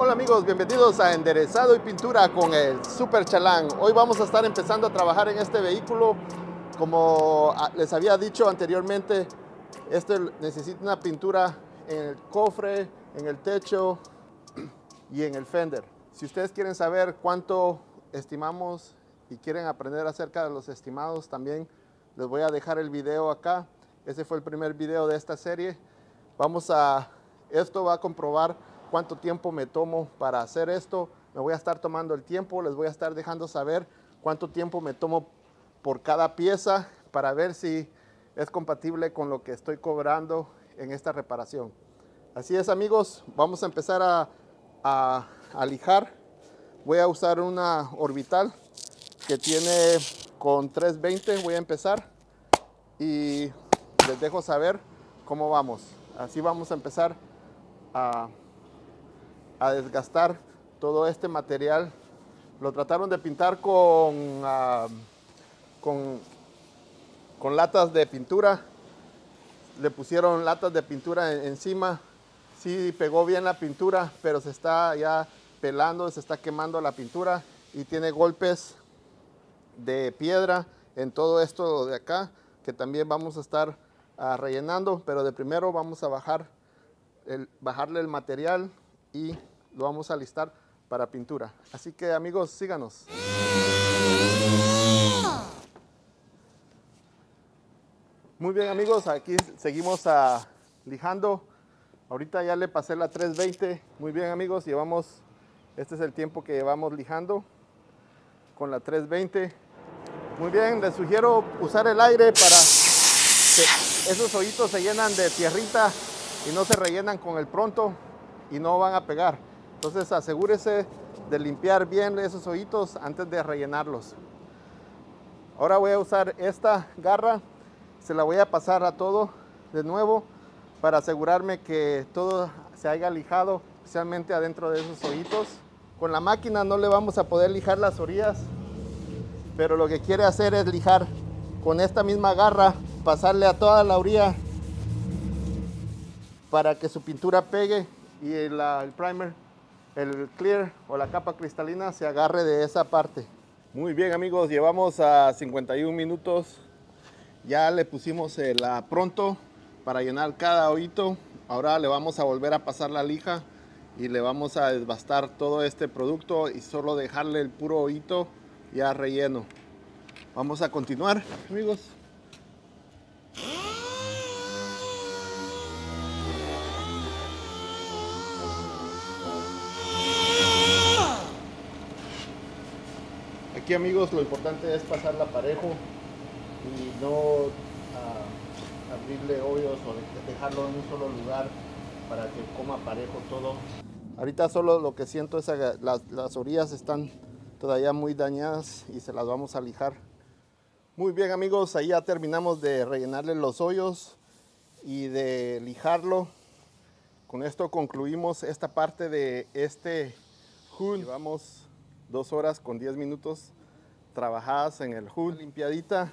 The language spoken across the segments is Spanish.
Hola amigos, bienvenidos a Enderezado y Pintura con el Super Chalán. Hoy vamos a estar empezando a trabajar en este vehículo. Como ah, les había dicho anteriormente, este necesita una pintura en el cofre, en el techo y en el fender. Si ustedes quieren saber cuánto estimamos y quieren aprender acerca de los estimados también, les voy a dejar el video acá. Ese fue el primer video de esta serie. Vamos a, esto va a comprobar cuánto tiempo me tomo para hacer esto. Me voy a estar tomando el tiempo, les voy a estar dejando saber cuánto tiempo me tomo por cada pieza para ver si es compatible con lo que estoy cobrando en esta reparación. Así es amigos, vamos a empezar a, a, lijar. Voy a usar una orbital que tiene con 320, voy a empezar y les dejo saber cómo vamos. Así vamos a empezar a, a desgastar todo este material. Lo trataron de pintar con, ah, con, con, latas de pintura. Le pusieron latas de pintura encima. Sí pegó bien la pintura, pero se está ya pelando, se está quemando la pintura y tiene golpes de piedra en todo esto de acá que también vamos a estar uh, rellenando, pero de primero vamos a bajar el, bajarle el material y lo vamos a listar para pintura. Así que amigos, síganos. Muy bien amigos, aquí seguimos uh, lijando. Ahorita ya le pasé la 320. Muy bien amigos, llevamos, este es el tiempo que llevamos lijando con la 320. Muy bien, les sugiero usar el aire para que esos hoyitos se llenan de tierrita y no se rellenan con el pronto y no van a pegar. Entonces asegúrese de limpiar bien esos hoyitos antes de rellenarlos. Ahora voy a usar esta garra, se la voy a pasar a todo de nuevo para asegurarme que todo se haya lijado, especialmente adentro de esos hoyitos. Con la máquina no le vamos a poder lijar las orillas, pero lo que quiere hacer es lijar con esta misma garra, pasarle a toda la orilla para que su pintura pegue y el, primer, el clear o la capa cristalina se agarre de esa parte. Muy bien amigos, llevamos a 51 minutos. Ya le pusimos el pronto para llenar cada hoyito. Ahora le vamos a volver a pasar la lija y le vamos a desbastar todo este producto y solo dejarle el puro hoyito ya relleno. Vamos a continuar amigos. Aquí amigos lo importante es pasarla parejo y no uh, abrirle hoyos o dejarlo en un solo lugar para que coma parejo todo. Ahorita solo lo que siento es que las, las orillas están todavía muy dañadas y se las vamos a lijar. Muy bien amigos, ahí ya terminamos de rellenarle los hoyos y de lijarlo. Con esto concluimos esta parte de este hood. Llevamos dos horas con 10 minutos trabajadas en el hood, limpiadita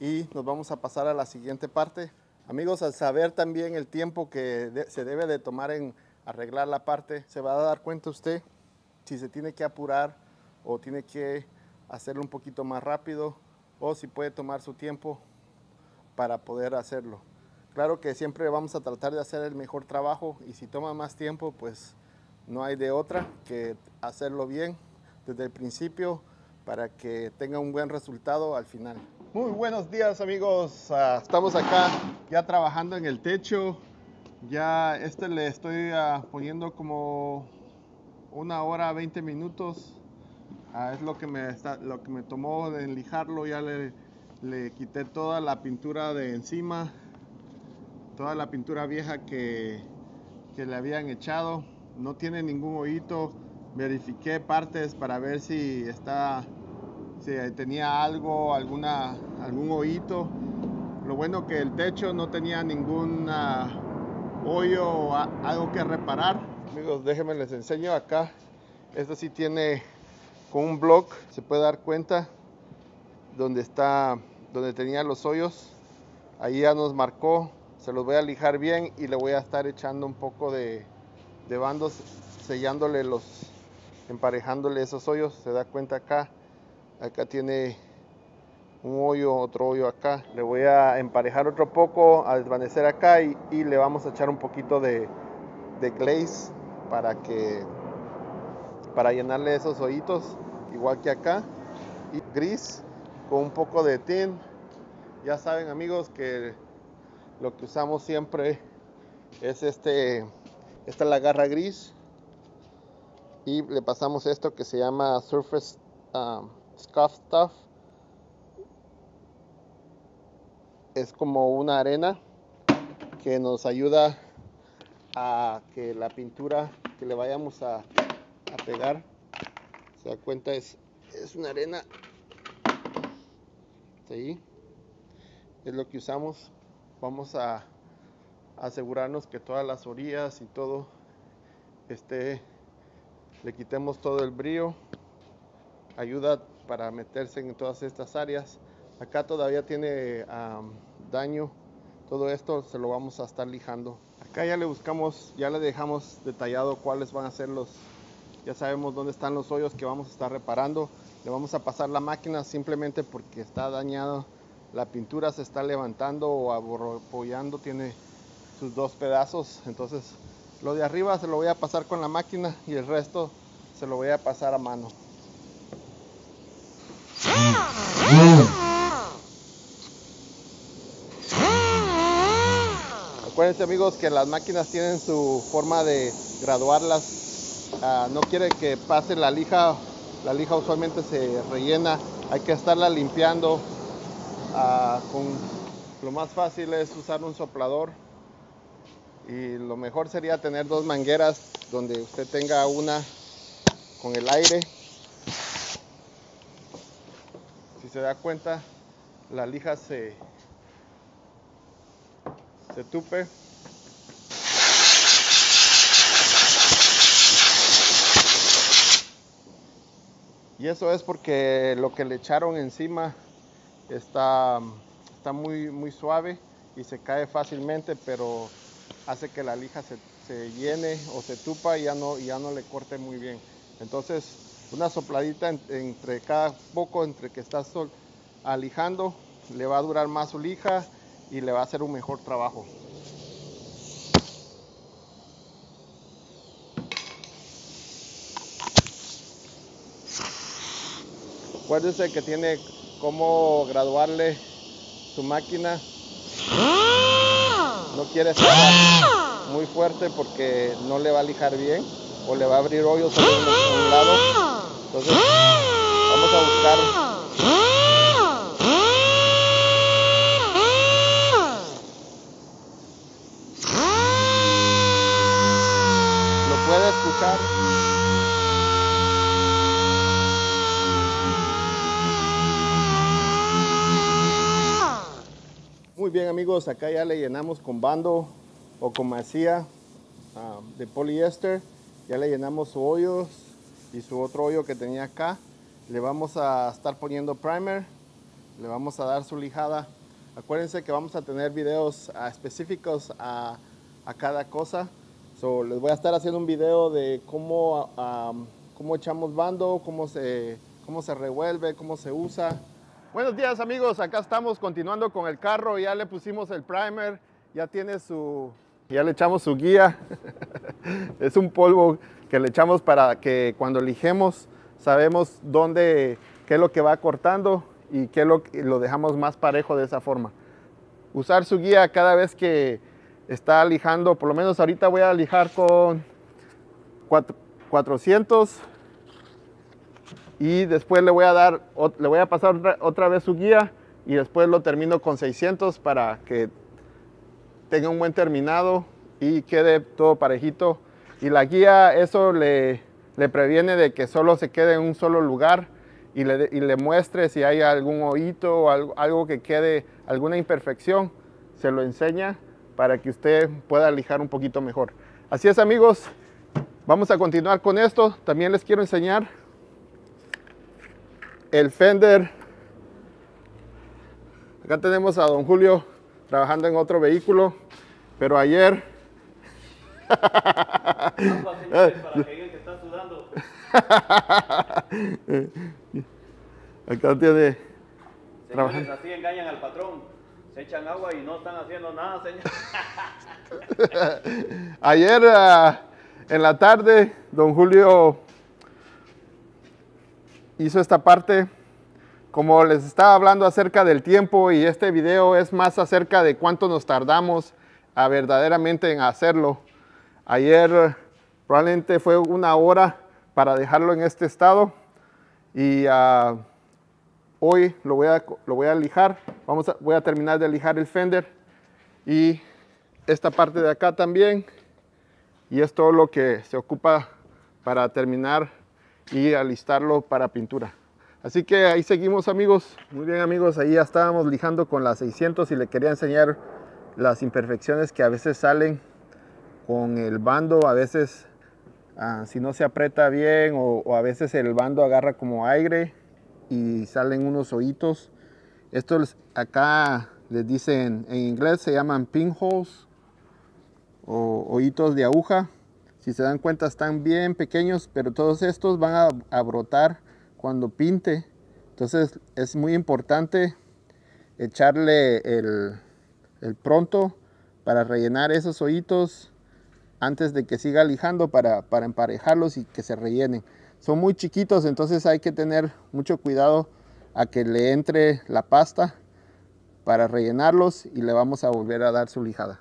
y nos vamos a pasar a la siguiente parte. Amigos, al saber también el tiempo que se debe de tomar en arreglar la parte, se va a dar cuenta usted si se tiene que apurar o tiene que hacerlo un poquito más rápido o si puede tomar su tiempo para poder hacerlo. Claro que siempre vamos a tratar de hacer el mejor trabajo y si toma más tiempo, pues no hay de otra que hacerlo bien desde el principio para que tenga un buen resultado al final. Muy buenos días amigos, uh, estamos acá ya trabajando en el techo, ya este le estoy uh, poniendo como una hora 20 minutos, uh, es lo que, me lo que me tomó de enlijarlo, ya le, le quité toda la pintura de encima, toda la pintura vieja que, que le habían echado, no tiene ningún hoyito, verifiqué partes para ver si está si tenía algo, alguna, algún hoyito. Lo bueno que el techo no tenía ningún hoyo o algo que reparar. Amigos, déjenme les enseño acá. Esto sí tiene con un block, se puede dar cuenta donde está, donde tenía los hoyos. Ahí ya nos marcó. Se los voy a lijar bien y le voy a estar echando un poco de, de bandos sellándole los, emparejándole esos hoyos. Se da cuenta acá, acá tiene un hoyo, otro hoyo acá. Le voy a emparejar otro poco, a desvanecer acá y, le vamos a echar un poquito de, glaze para que para llenarle esos hoyitos, igual que acá. Y gris con un poco de tin. Ya saben amigos que lo que usamos siempre es este, esta es la garra gris y le pasamos esto que se llama Surface um, Scuff Stuff. Es como una arena que nos ayuda a que la pintura que le vayamos a, pegar se da cuenta es, es una arena. Es lo que usamos. Vamos a asegurarnos que todas las orillas y todo esté le quitemos todo el brillo ayuda para meterse en todas estas áreas. Acá todavía tiene daño todo esto se lo vamos a estar lijando. Acá ya le buscamos ya le dejamos detallado cuáles van a ser los ya sabemos dónde están los hoyos que vamos a estar reparando. Le vamos a pasar la máquina simplemente porque está dañado. La pintura se está levantando o apoyando tiene sus dos pedazos entonces lo de arriba se lo voy a pasar con la máquina y el resto se lo voy a pasar a mano. Acuérdense amigos que las máquinas tienen su forma de graduarlas. Ah, no quiere que pase la lija. La lija usualmente se rellena. Hay que estarla limpiando. Ah, lo más fácil es usar un soplador y lo mejor sería tener dos mangueras donde usted tenga una con el aire. Si se da cuenta la lija se se tupe. Y eso es porque lo que le echaron encima está, está muy, muy suave y se cae fácilmente pero hace que la lija se, llene o se tupa y ya no, ya no le corte muy bien. Entonces, una sopladita entre cada poco, entre que estás alijando, le va a durar más su lija y le va a hacer un mejor trabajo. Acuérdense que tiene cómo graduarle su máquina no quiere estar muy fuerte porque no le va a lijar bien o le va a abrir hoyos a un, lado. Entonces vamos a buscar lo puede escuchar Muy bien amigos, acá ya le llenamos con bando o con masía ah, de poliéster. Ya le llenamos su hoyos y su otro hoyo que tenía acá. Le vamos a estar poniendo primer. Le vamos a dar su lijada. Acuérdense que vamos a tener videos ah, específicos a, cada cosa. So, les voy a estar haciendo un video de cómo, ah, cómo echamos bando, cómo se, cómo se revuelve, cómo se usa. Buenos días amigos, acá estamos continuando con el carro, ya le pusimos el primer, ya tiene su, ya le echamos su guía, es un polvo que le echamos para que cuando lijemos sabemos dónde, qué es lo que va cortando y qué lo, lo dejamos más parejo de esa forma. Usar su guía cada vez que está lijando, por lo menos ahorita voy a lijar con 400 y después le voy a dar, le voy a pasar otra, vez su guía y después lo termino con 600 para que tenga un buen terminado y quede todo parejito. Y la guía eso le, le previene de que solo se quede en un solo lugar y le, y le muestre si hay algún oído o algo, algo, que quede, alguna imperfección, se lo enseña para que usted pueda lijar un poquito mejor. Así es amigos, vamos a continuar con esto. También les quiero enseñar el Fender. Acá tenemos a don Julio trabajando en otro vehículo, pero ayer. Acá tiene... Señores, así engañan al patrón. Se echan agua y no están haciendo nada, señor. Ayer ah, en la tarde, don Julio hizo esta parte. Como les estaba hablando acerca del tiempo y este video es más acerca de cuánto nos tardamos a verdaderamente en hacerlo. Ayer probablemente fue una hora para dejarlo en este estado y ah, hoy lo voy, a, lo voy a lijar. Vamos a, voy a terminar de lijar el fender y esta parte de acá también. Y es todo lo que se ocupa para terminar y alistarlo para pintura. Así que ahí seguimos amigos. Muy bien amigos, ahí ya estábamos lijando con la 600 y le quería enseñar las imperfecciones que a veces salen con el bando. A veces ah, si no se aprieta bien o, a veces el bando agarra como aire y salen unos hoyitos. Estos acá les dicen en inglés se llaman pinholes o hoyitos de aguja. Si se dan cuenta están bien pequeños, pero todos estos van a, brotar cuando pinte. Entonces es muy importante echarle el, el pronto para rellenar esos hoyitos antes de que siga lijando para, para emparejarlos y que se rellenen. Son muy chiquitos, entonces hay que tener mucho cuidado a que le entre la pasta para rellenarlos y le vamos a volver a dar su lijada.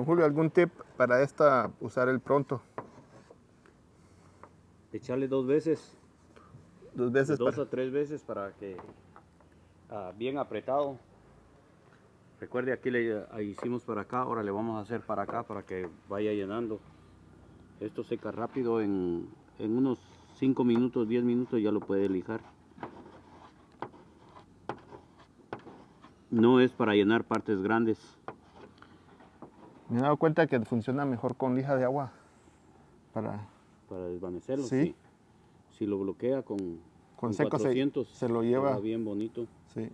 Don Julio, ¿algún tip para esta usar el pronto? Echarle dos veces, Dos veces dos para- a tres veces para que ah, bien apretado. Recuerde aquí le hicimos para acá, ahora le vamos a hacer para acá para que vaya llenando. Esto seca rápido en, en unos 5 minutos, 10 minutos ya lo puede lijar. No es para llenar partes grandes. Me he dado cuenta que funciona mejor con lija de agua. Para, Para desvanecerlo, Sí. sí. Si lo bloquea con, Con seco se- se lo lleva. bien bonito, sí.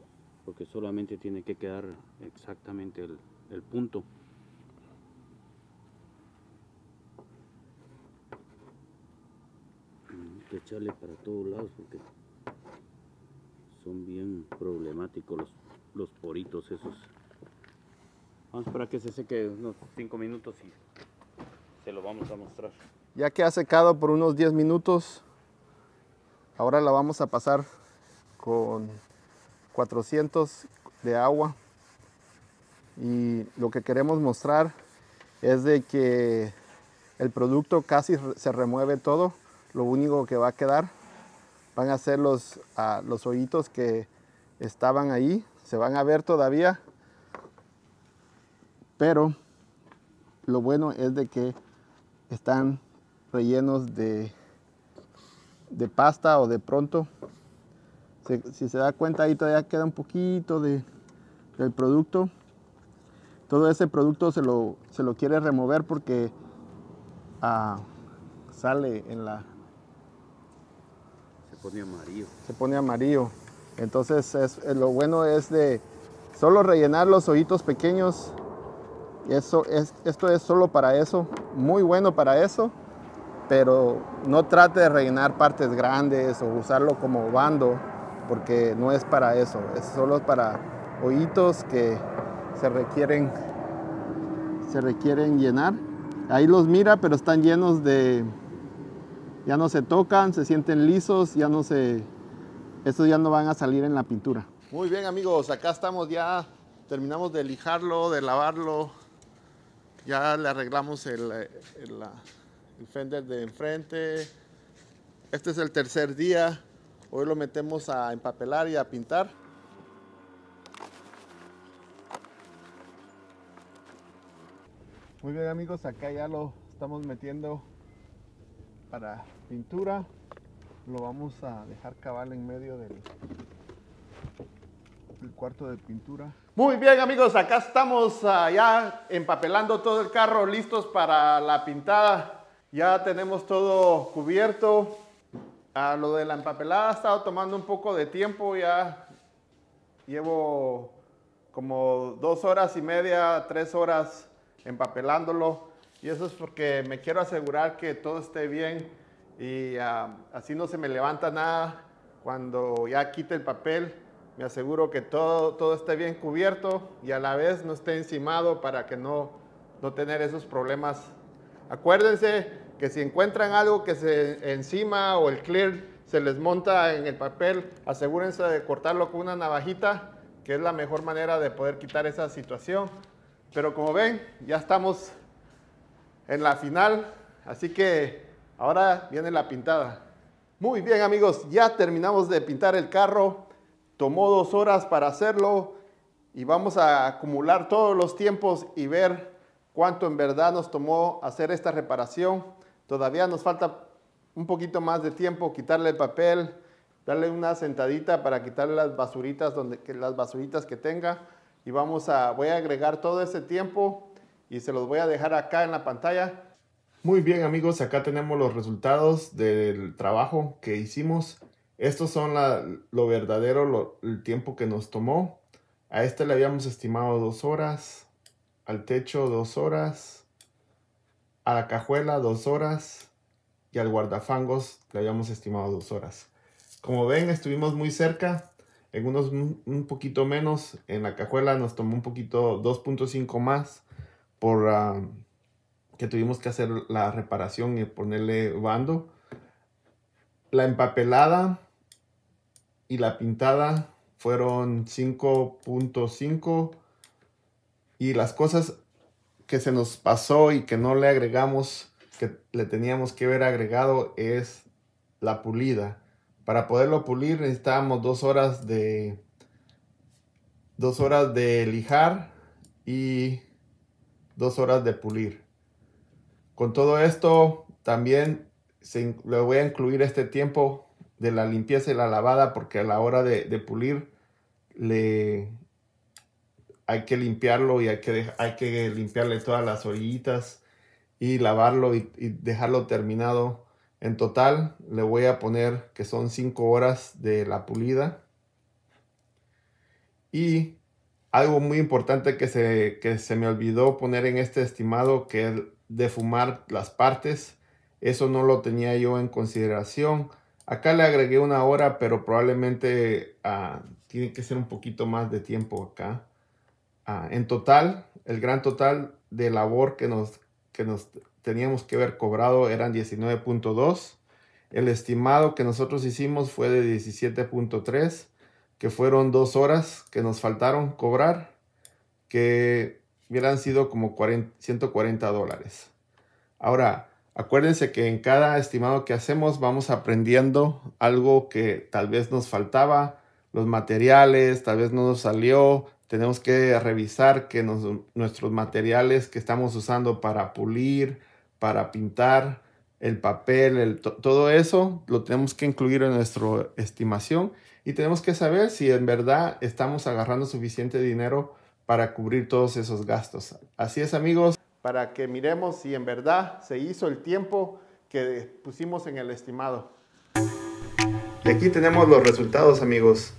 porque solamente tiene que quedar exactamente el, el punto. Hay que echarle para todos lados porque son bien problemáticos los, los poritos esos. Vamos para que se seque unos 5 minutos y se lo vamos a mostrar. Ya que ha secado por unos 10 minutos, ahora la vamos a pasar con 400 de agua. Y lo que queremos mostrar es de que el producto casi se remueve todo. Lo único que va a quedar van a ser los, ah, los hoyitos que estaban ahí. Se van a ver todavía. Pero lo bueno es de que están rellenos de, de pasta o de pronto. Si se da cuenta ahí todavía queda un poquito de, del producto. Todo ese producto se lo, se lo quiere remover porque ah, sale en la, Se pone amarillo. se pone amarillo. Entonces es- lo bueno es de solo rellenar los hoyitos pequeños. Eso es, esto es solo para eso, muy bueno para eso, pero no trate de rellenar partes grandes o usarlo como bando, porque no es para eso, es solo para hoyitos que se requieren, se requieren llenar. Ahí los mira, pero están llenos de, ya no se tocan, se sienten lisos, ya no se, estos ya no van a salir en la pintura. Muy bien amigos, acá estamos ya, terminamos de lijarlo, de lavarlo, ya le arreglamos el, eh, el, fender de enfrente. Este es el tercer día, hoy lo metemos a empapelar y a pintar. Muy bien amigos, acá ya lo estamos metiendo para pintura. Lo vamos a dejar cabal en medio del, cuarto de pintura. Muy bien amigos, acá estamos ah, ya empapelando todo el carro, listos para la pintada. Ya tenemos todo cubierto. Ah, lo de la empapelada ha estado tomando un poco de tiempo, ya llevo como dos horas y media, tres horas empapelándolo. Y eso es porque me quiero asegurar que todo esté bien y ah, así no se me levanta nada. Cuando ya quite el papel, me aseguro que todo, todo esté bien cubierto y a la vez no esté encimado para que no, no tener esos problemas. Acuérdense que si encuentran algo que se encima o el clear se les monta en el papel, asegúrense de cortarlo con una navajita, que es la mejor manera de poder quitar esa situación. Pero como ven, ya estamos en la final, así que ahora viene la pintada. Muy bien amigos, ya terminamos de pintar el carro, tomó dos horas para hacerlo y vamos a acumular todos los tiempos y ver cuánto en verdad nos tomó hacer esta reparación. Todavía nos falta un poquito más de tiempo, quitarle el papel, darle una sentadita para quitarle las basuritas, donde, las basuritas que tenga. Y vamos a, voy a agregar todo ese tiempo y se los voy a dejar acá en la pantalla. Muy bien amigos, acá tenemos los resultados del trabajo que hicimos. Estos son lo verdadero, el tiempo que nos tomó. A este le habíamos estimado dos horas al techo dos horas, a la cajuela dos horas y al guardafangos le habíamos estimado dos horas. Como ven, estuvimos muy cerca, en unos un poquito menos, en la cajuela nos tomó un poquito 2.5 más por ah, que tuvimos que hacer la reparación y ponerle bando. La empapelada y la pintada fueron 5.5 y las cosas que se nos pasó y que no le agregamos, que le teníamos que haber agregado, es la pulida. Para poderlo pulir necesitábamos dos horas de dos horas de lijar y dos horas de pulir. Con todo esto también le voy a incluir este tiempo de la limpieza y la lavada porque a la hora de, pulir le, hay que limpiarlo y hay que, hay que limpiarle todas las orillitas y lavarlo y, dejarlo terminado. En total le voy a poner que son 5 horas de la pulida. Y algo muy importante que se, que se me olvidó poner en este estimado que es defumar las partes. Eso no lo tenía yo en consideración. Acá le agregué una hora, pero probablemente ah, tiene que ser un poquito más de tiempo acá. Ah, en total, el gran total de labor que nos, que nos teníamos que haber cobrado eran 19.2. El estimado que nosotros hicimos fue de 17.3, que fueron dos horas que nos faltaron cobrar, que hubieran sido como 140 dólares. Ahora, acuérdense que en cada estimado que hacemos vamos aprendiendo algo que tal vez nos faltaba, los materiales, tal vez no nos salió, tenemos que revisar que nuestros materiales que estamos usando para pulir, para pintar, el papel, todo eso lo tenemos que incluir en nuestra estimación y tenemos que saber si en verdad estamos agarrando suficiente dinero para cubrir todos esos gastos. Así es amigos, para que miremos si en verdad se hizo el tiempo que pusimos en el estimado. Y aquí tenemos los resultados amigos.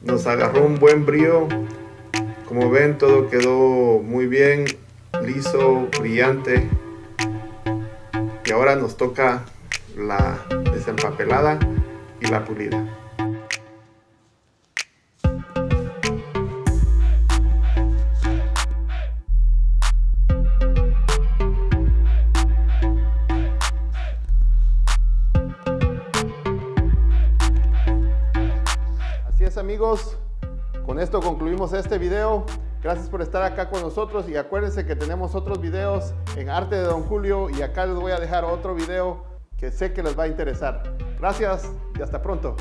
Nos agarró un buen brío como ven todo quedó muy bien, liso, brillante. Y ahora nos toca la desempapelada y la pulida. Amigos, con esto concluimos este video. Gracias por estar acá con nosotros y acuérdense que tenemos otros videos en Arte de Don Julio y acá les voy a dejar otro video que sé que les va a interesar. Gracias y hasta pronto.